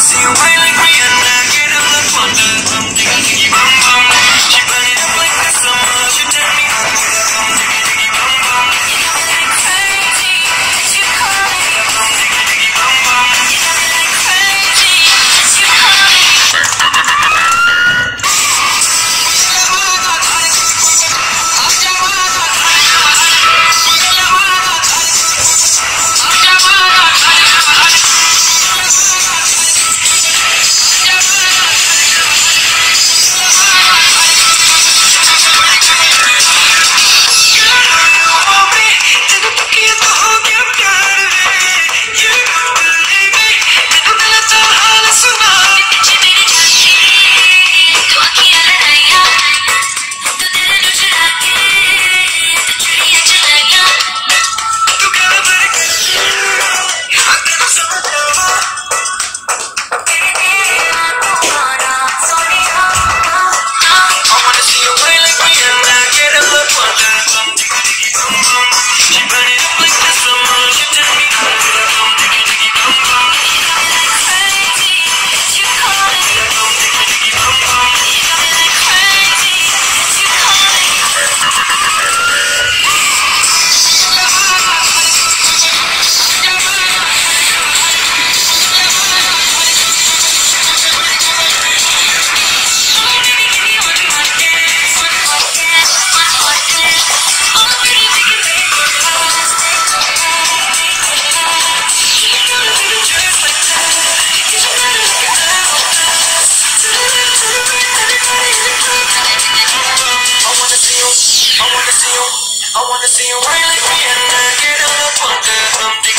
see you when see you, I wanna see you right like me and get up on the